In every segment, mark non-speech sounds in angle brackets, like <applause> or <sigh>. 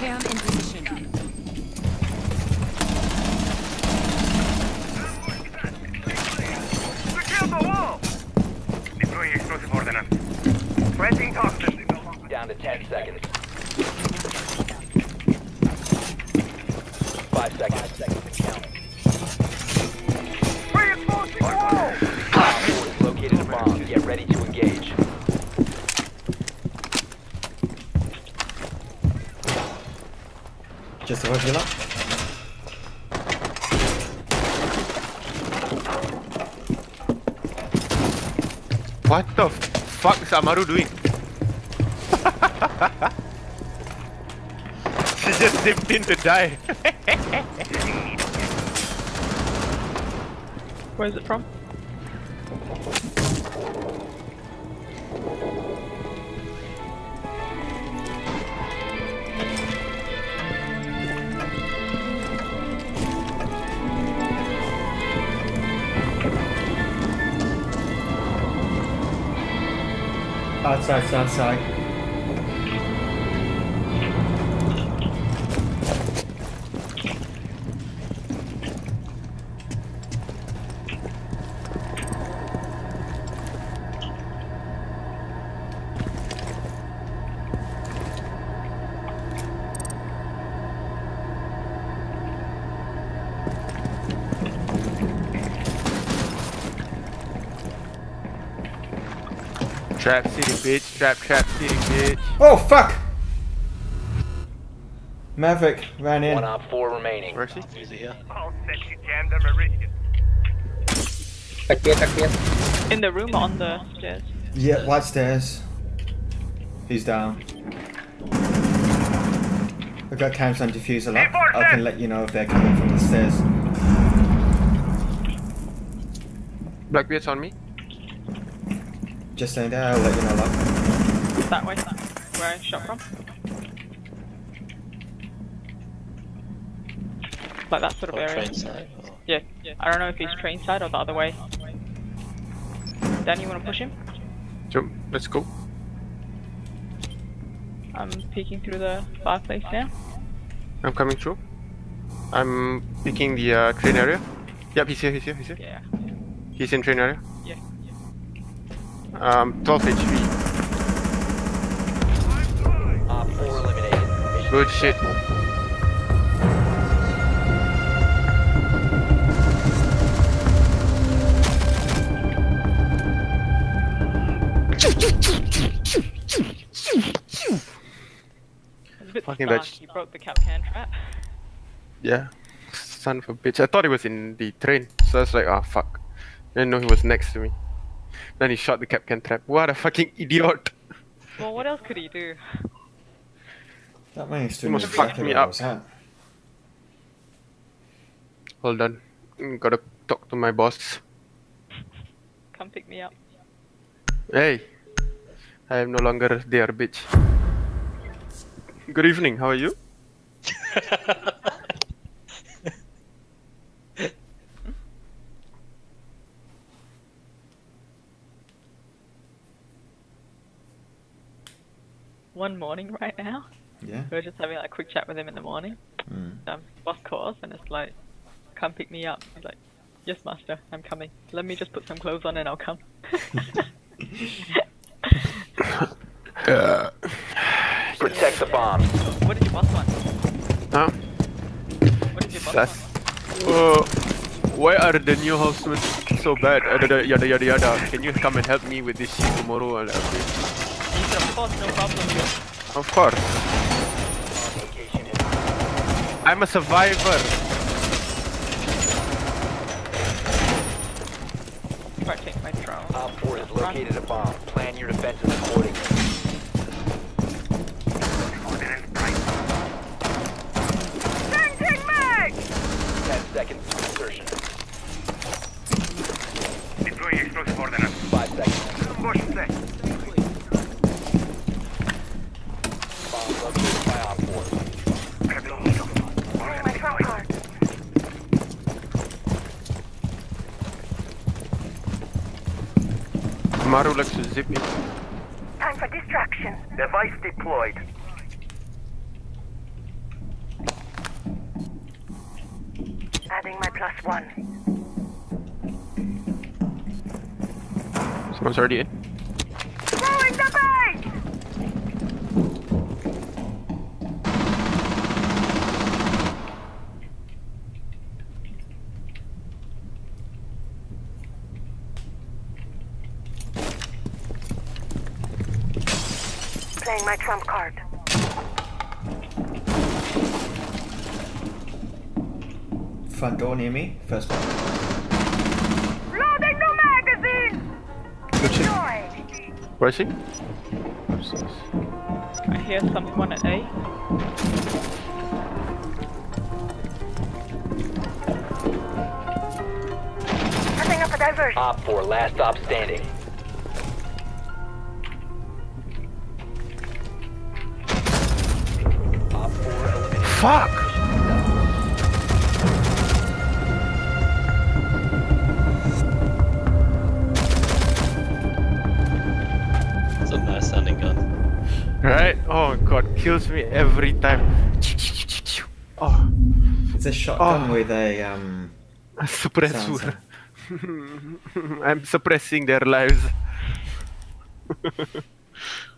Cam in position. Secure the wall! Deploying explosive ordnance. Planting toxins. Down to 10 seconds. Five seconds. Five seconds wall! Op 4 has located bomb. Get ready to Just a regular. What the fuck is Amaru doing? <laughs> she just dipped in to die. Where is it from? Outside, outside. Trap city, bitch. Trap, trap city, bitch. Oh fuck! Maverick ran in. One Op 4 remaining. Where is she? All set, you jammed the meridian. In the room or on the stairs? Yeah, white stairs. He's down. I've got cams on diffuser up. I can let you know if they're coming from the stairs. Blackbeard's on me. Just staying there, I'll let you know. Like. That way, that where I shot from? Like that sort of area. Yeah, yeah. I don't know if he's train side or the other way. Dan, you wanna push him? Jump, let's go. I'm peeking through the fireplace now. I'm coming through. I'm picking the uh, train area. Yep, he's here, he's here, he's here. Yeah. He's in train area. Um, 12 HP. Op 4 eliminated. Good shit. It's a bit Fucking bitch. You broke the Kapkan trap. Yeah. Son of a bitch. I thought he was in the train. So I was like, ah, fuck. I Didn't know he was next to me. Then he shot the Kapkan trap. What a fucking idiot. Well, what else could he do? That managed to You must know me I up. was at. Hold on. Mm, Gotta talk to my boss. Come pick me up. Hey. I am no longer there, bitch. Good evening, how are you? <laughs> One morning right now. Yeah. We were just having like, a quick chat with him in the morning. Mm. Um, boss calls and it's like, come pick me up. He's like, yes, master, I'm coming. Let me just put some clothes on and I'll come. Uh, Protect the bomb. what did your boss want? huh? What did your boss Sus. want? Uh, why are the new housemen so bad? Uh, da- yada yada yada. Can you come and help me with this shit tomorrow? And, okay. He of course, no problem. Of course. I'm a survivor. If I take my drone. Op 4 has located a bomb. Plan your defenses accordingly. Changing mag! 10 seconds to insertion. Deploying explosive ordnance. 5 seconds. Ambush set. Bomb located by Op 4. Ordnance my trump card. Maru likes to zip it. Time for distraction. Device deployed. Adding my plus one. Someone's already in. Throwing the base! Playing my trump card. Front door near me. First one. Loading new magazine! Good shit. Where is he? I hear someone at A. Setting up a diversion. Op 4, last stop standing. Fuck! It's a nice sounding gun. Right? Oh god, kills me every time. Oh, It's a shotgun Oh. with a um. suppressor. <laughs> I'm suppressing their lives. <laughs>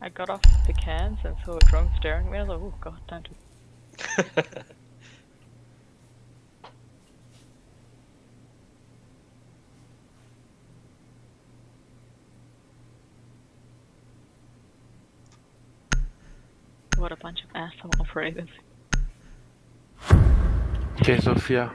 I got off the cans and saw a drone staring at me. I was like, oh god, don't do <laughs> What a bunch of asshole operators. Okay, Sophia.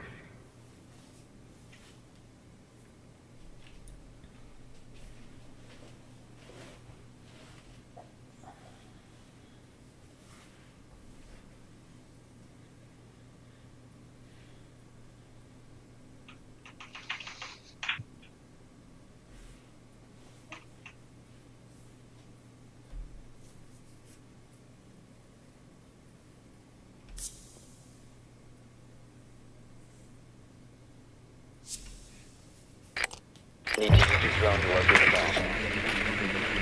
Need to use your drone to locate the bomb.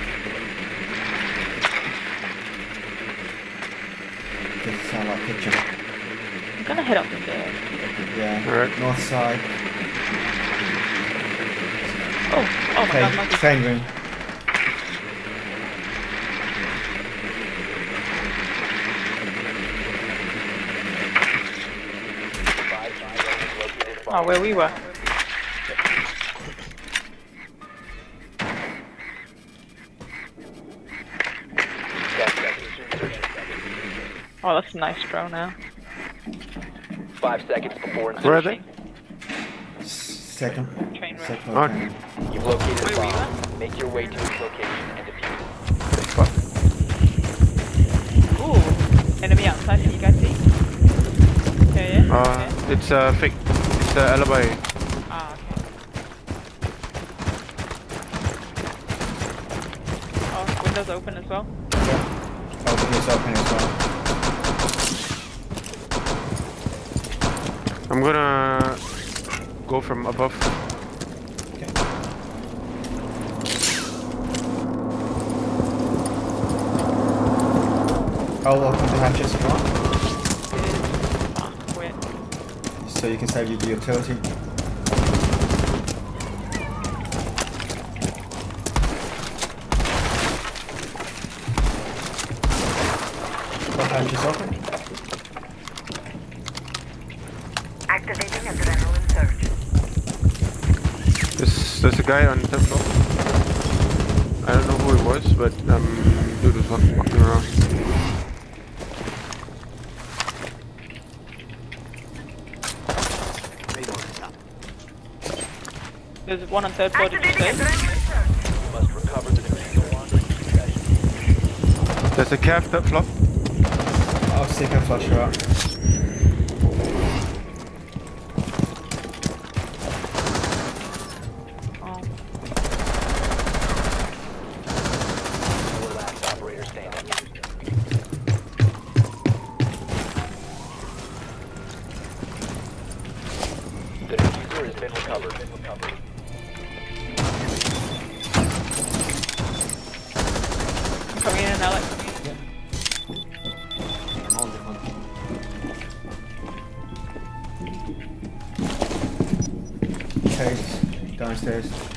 Doesn't sound like kitchen. I'm gonna head up the stairs. Yeah. Alright. North side. Oh, oh my Okay. god, monkey. Train room. Five drones located a Oh, where we were. Oh, that's a nice drone now. Five seconds before Where are they? Second. Train. Second. Okay. train room. You've located Wait, a were bomb. Make your way to its location and defuse it. Fuck. Ooh, enemy outside. Can you guys see? Yeah, yeah. Uh, yeah. it's a fake. It's a alibi. Ah, okay. Oh, windows open as well. Yeah. Open is open as well. I'm gonna go from above. Okay. I'll open the hatches if you want, so you can save you the utility. What hatches open? Activating adrenaline surge. There's, there's a guy on top floor. I don't know who it was, but um, dude was walking walking around. There's one on third floor. Did you say? adrenaline surge. You must recover the device no longer in possession. There's a calf top floor. I'll stick a flusher up. Recovered. Recovered. I'm coming in, Alex. Chase downstairs.